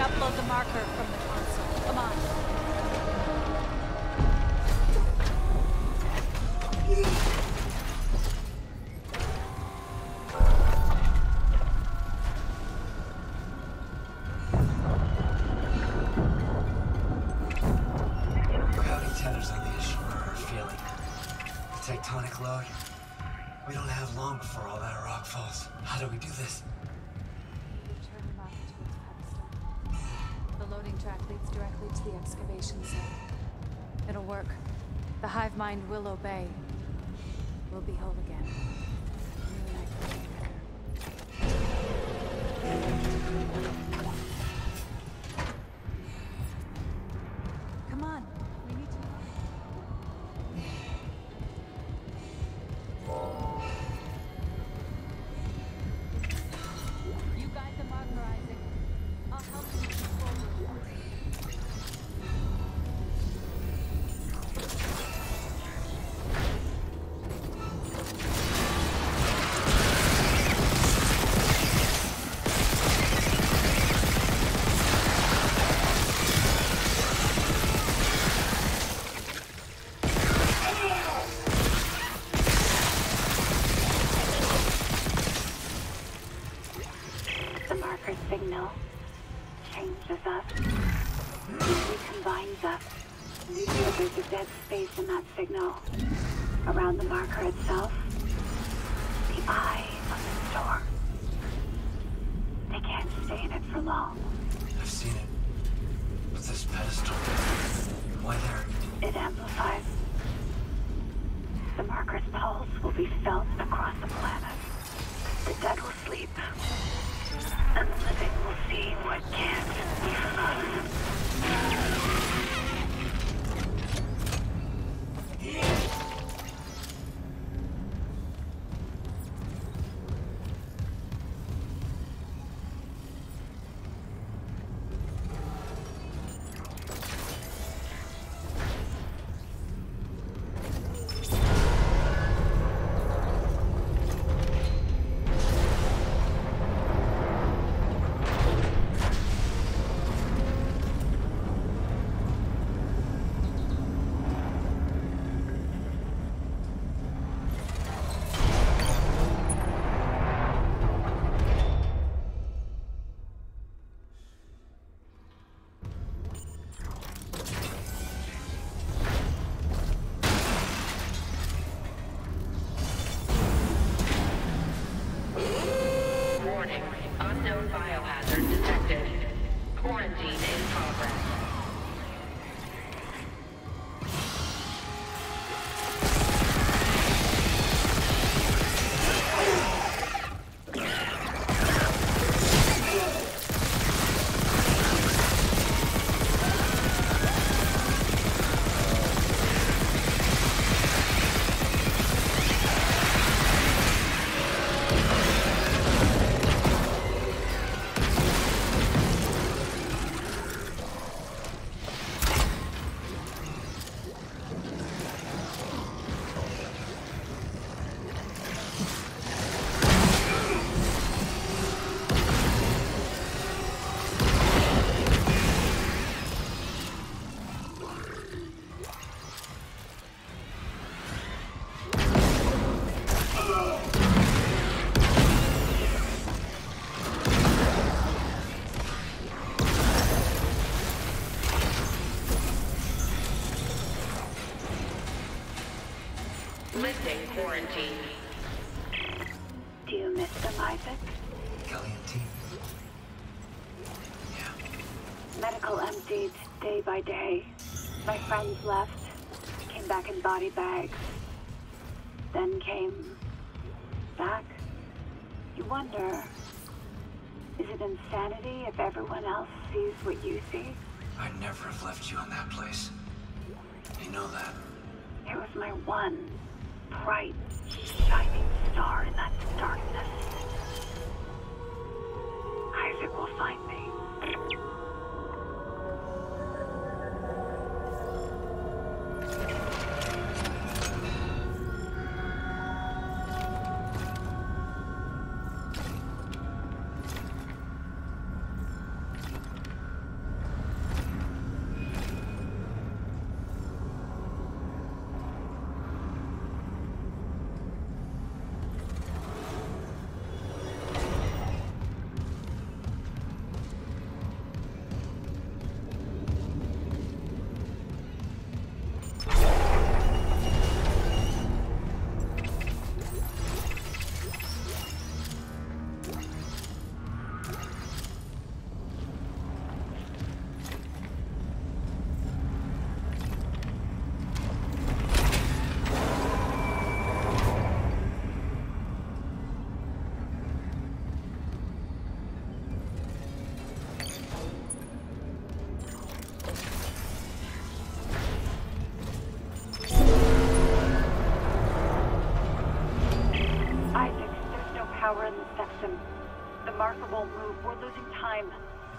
upload the marker from the console. Come on. say. left, came back in body bags. Then came back. You wonder, is it insanity if everyone else sees what you see? I'd never have left you in that place. You know that. It was my one bright, shining star in that darkness. Isaac will find me.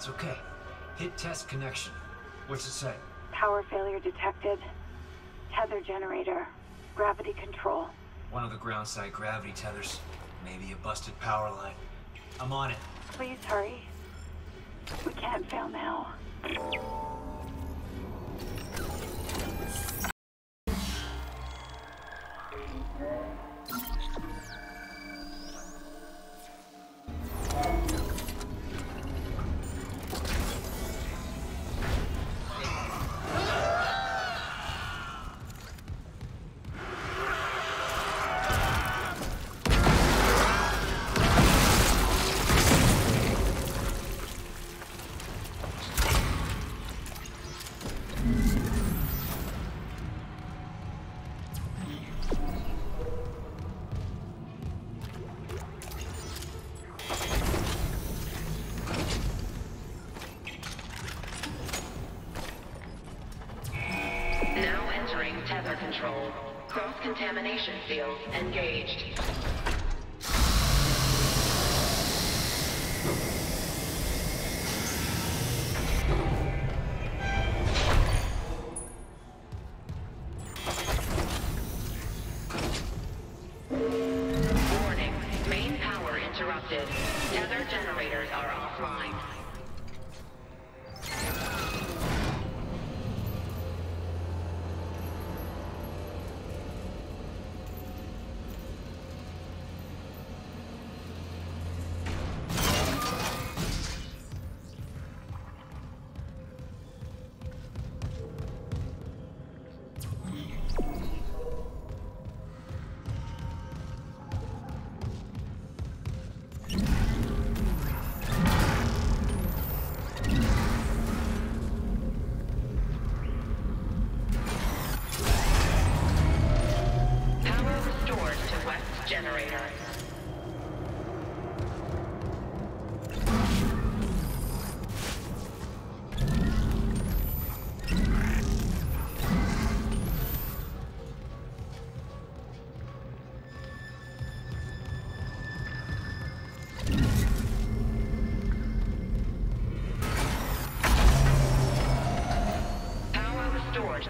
It's okay. Hit test connection. What's it say? Power failure detected. Tether generator. Gravity control. One of the ground side gravity tethers. Maybe a busted power line. I'm on it. Please hurry. We can't fail now. Cross-contamination field engaged.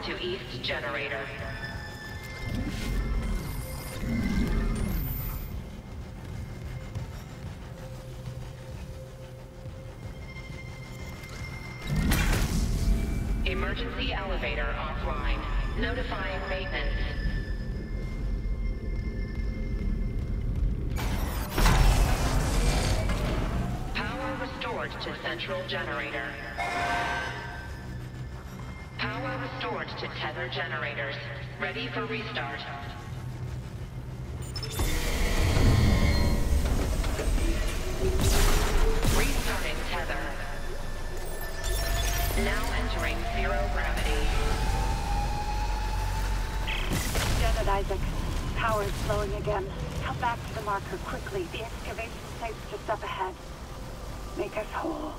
To east generator. Emergency elevator offline. Notifying maintenance. Power restored to central generator. Generators. Ready for restart. Restarting tether. Now entering zero gravity. Janet Isaac. Power is slowing again. Come back to the marker quickly. The excavation site's just up ahead. Make us whole.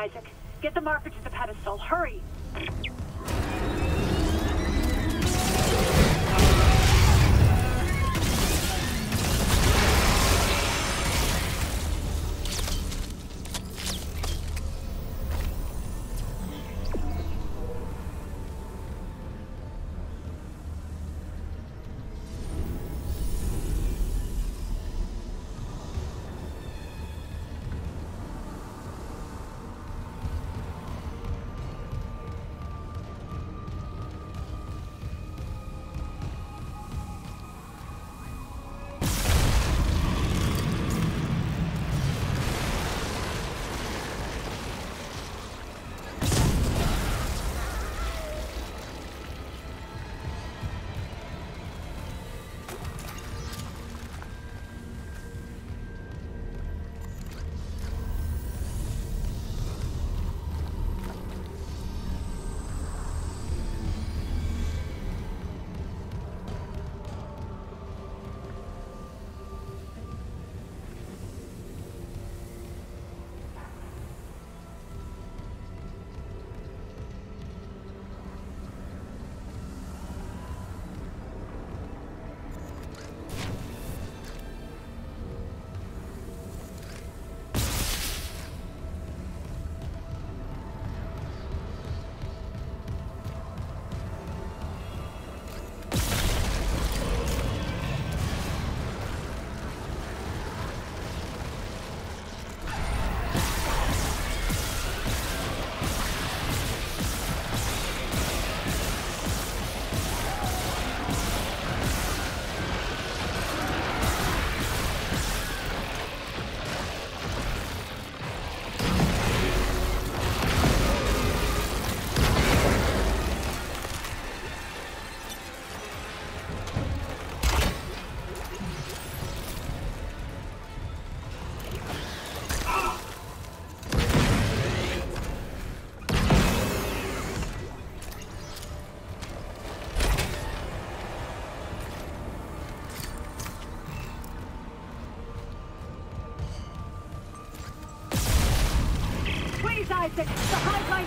Isaac. Get the marker to the pedestal. Hurry!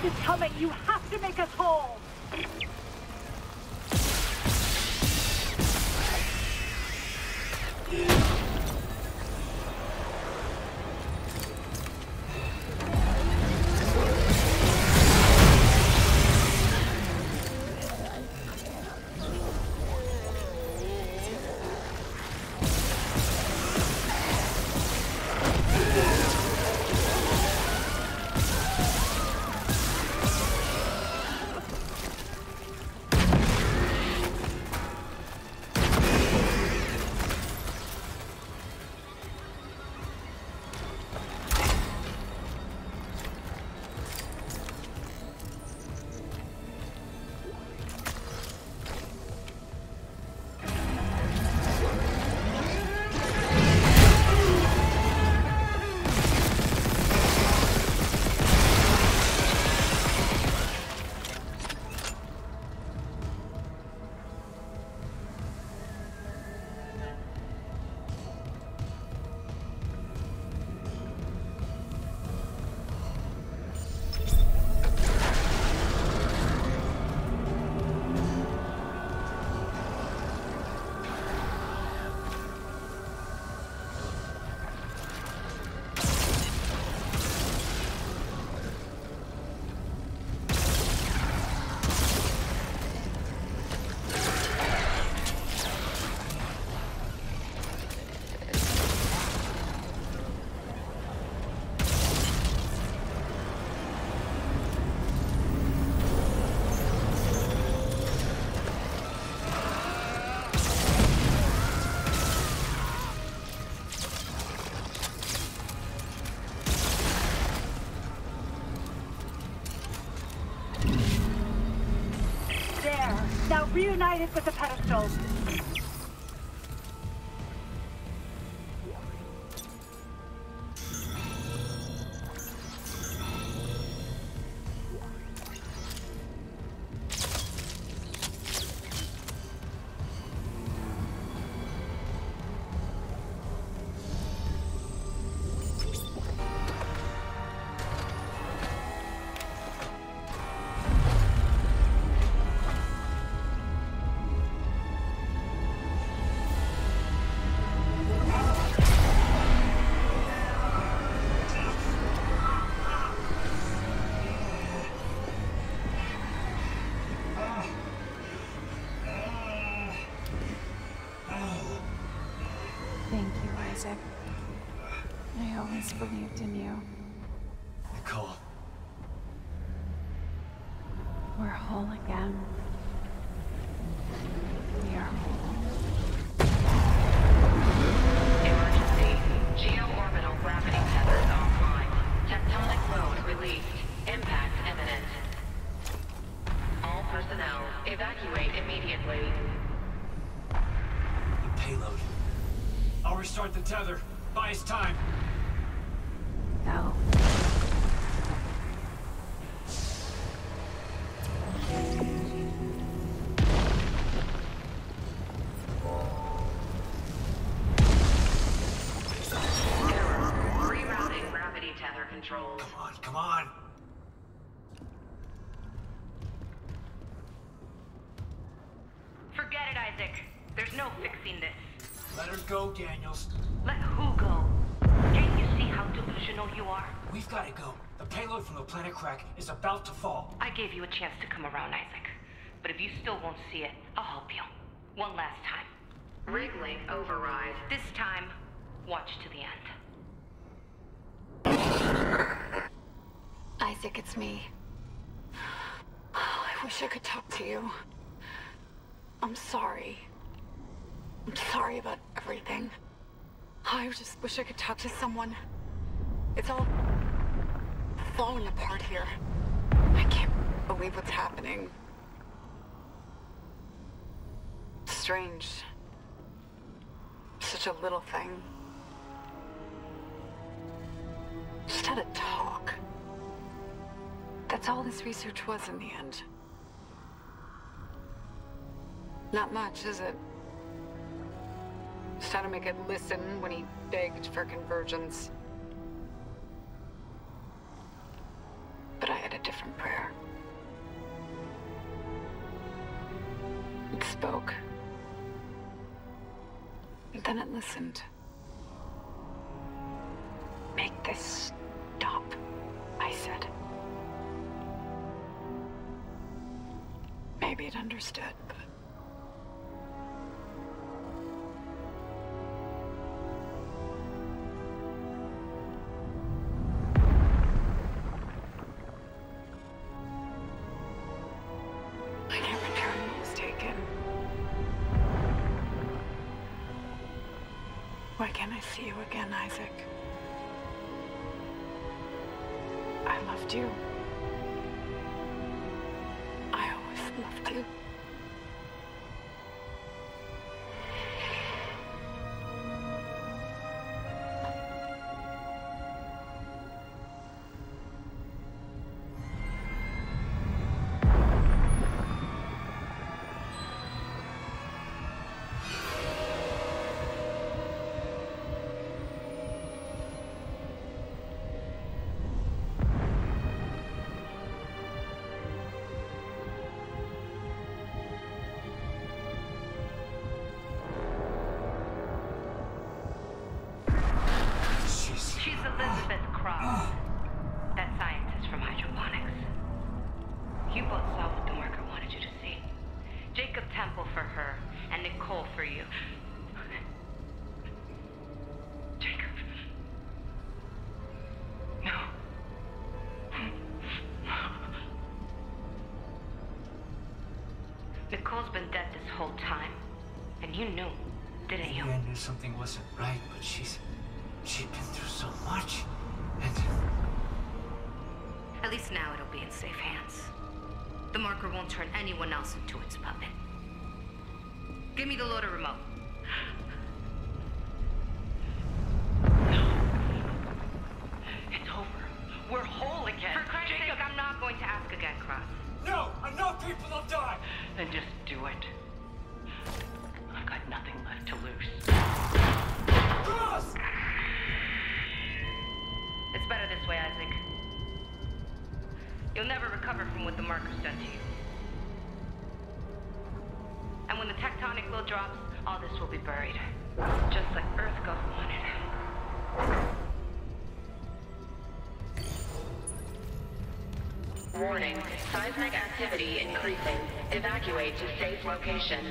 Is coming! You There! Now reunite it with the pedestal! Tether. Buy us time. No. Error. Rerouting gravity tether controls. Come on, come on. Forget it, Isaac. There's no fixing this. Let her go, Daniels. Let who go? Can't you see how delusional you are? We've got to go. The payload from the planet crack is about to fall. I gave you a chance to come around, Isaac. But if you still won't see it, I'll help you. One last time. Riglink override. This time, watch to the end. Isaac, it's me. Oh, I wish I could talk to you. I'm sorry. I'm sorry about everything. I just wish I could talk to someone. It's all falling apart here. I can't believe what's happening. Strange. Such a little thing. Just had a talk. That's all this research was in the end. Not much, is it? Make it listen when he begged for convergence. But I had a different prayer. It spoke. And then it listened. Make this stop, I said. Maybe it understood, but. Nicole's been dead this whole time. And you knew, didn't you? I knew something wasn't right, but she's... She's been through so much. And... At least now it'll be in safe hands. The marker won't turn anyone else into its puppet. Give me the loader remote. It's over. We're whole again. For Christ's sake, I'm not going to ask again, Cross. No! Enough people have died! Then just Warning. Seismic activity increasing. Evacuate to safe location.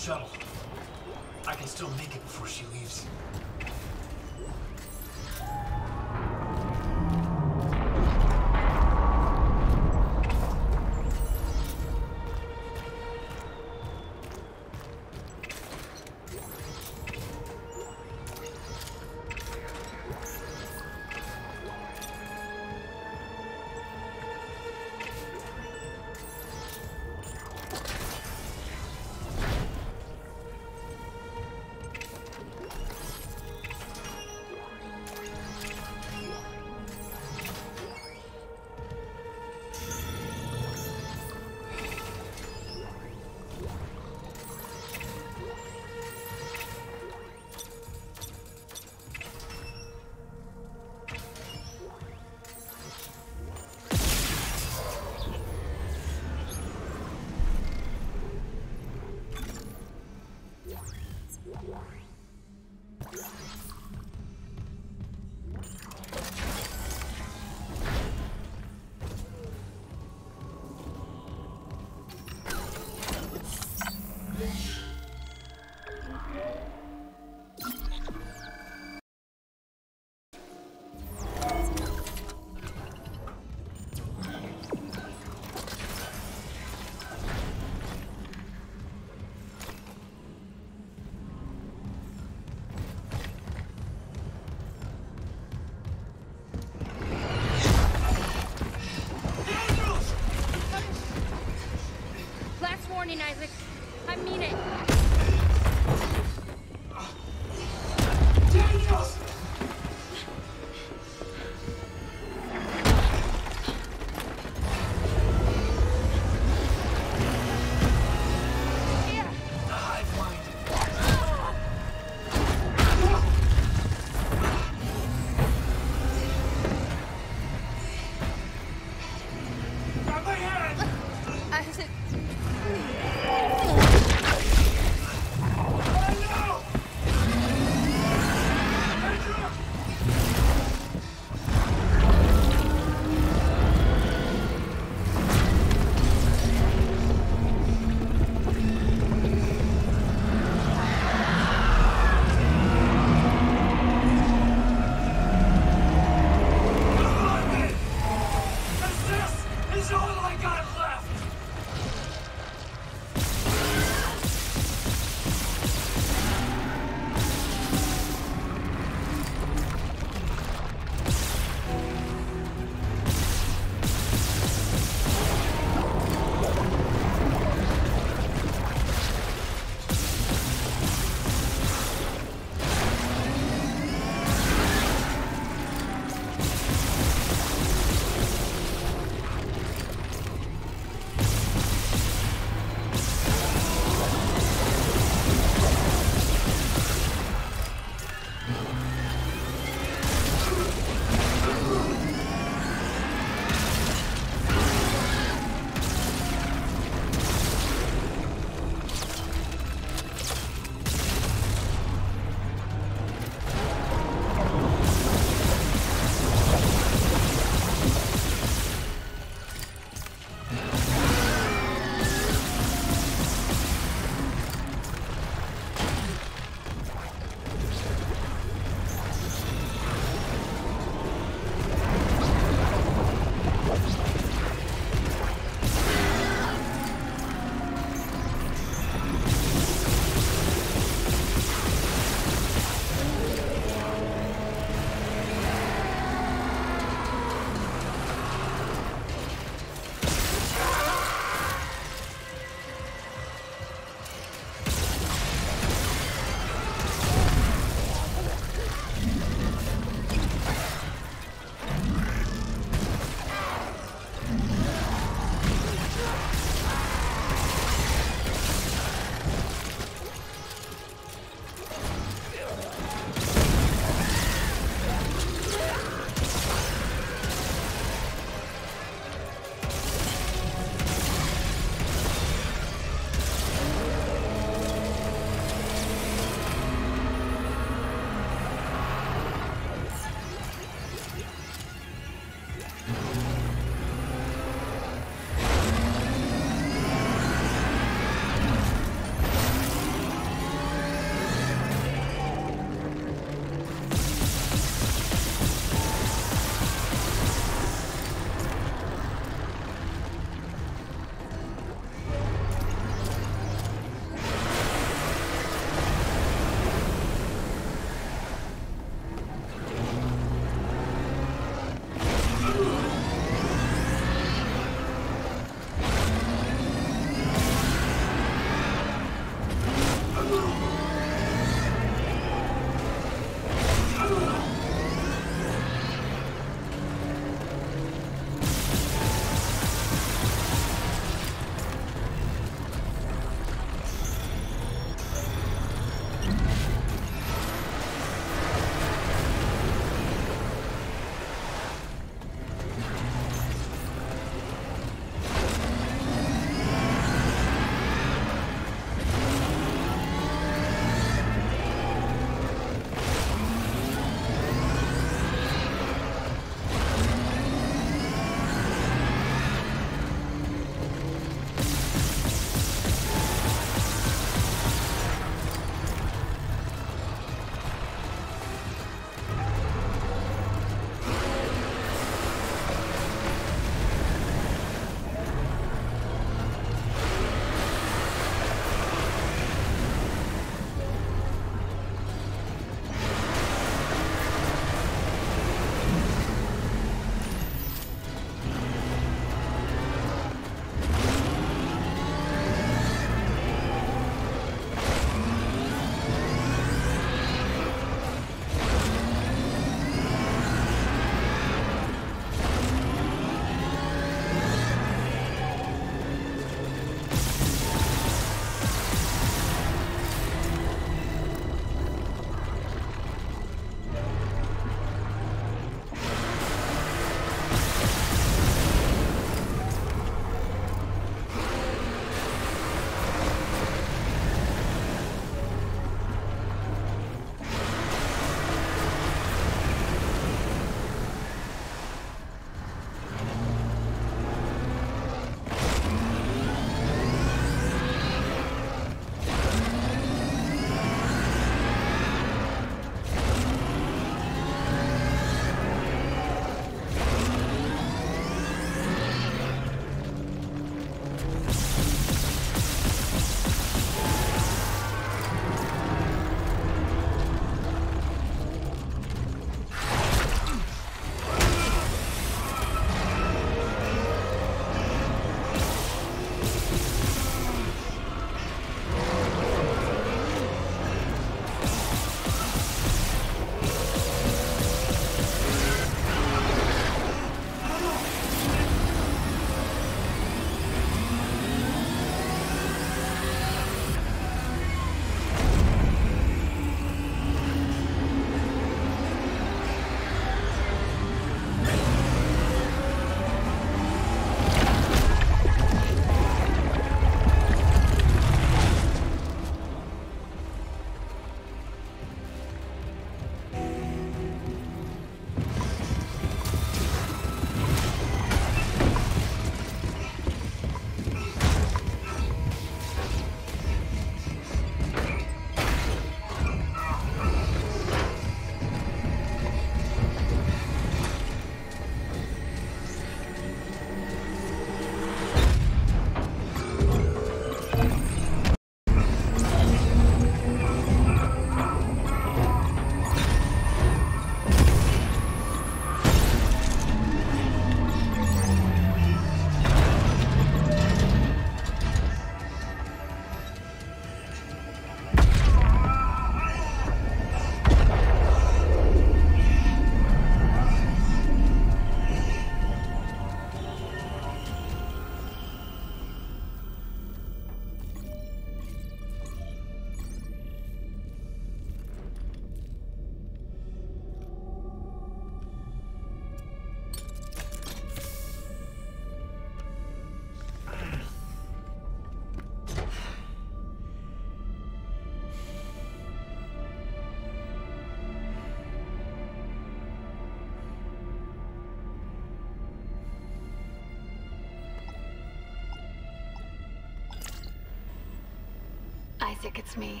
Isaac, it's me.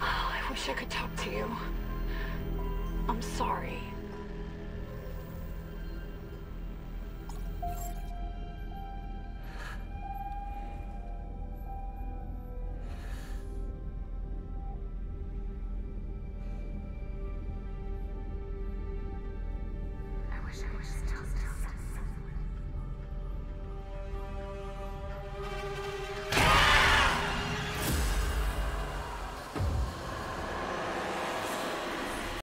Oh, I wish I could talk to you. I'm sorry.